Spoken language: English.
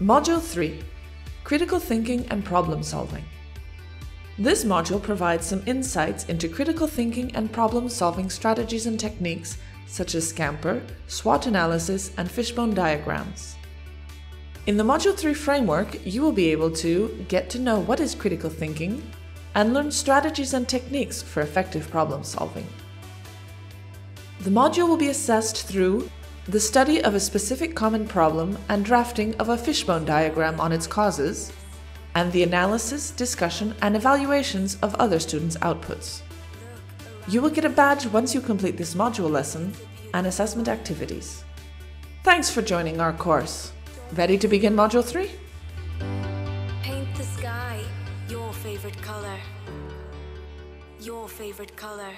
Module 3 Critical Thinking and Problem Solving. This module provides some insights into critical thinking and problem solving strategies and techniques such as Scamper, SWOT analysis, and fishbone diagrams. In the Module 3 framework, you will be able to get to know what is critical thinking and learn strategies and techniques for effective problem solving. The module will be assessed through the study of a specific common problem and drafting of a fishbone diagram on its causes, and the analysis, discussion, and evaluations of other students' outputs. You will get a badge once you complete this module lesson and assessment activities. Thanks for joining our course. Ready to begin Module 3? Paint the sky your favorite color. Your favorite color.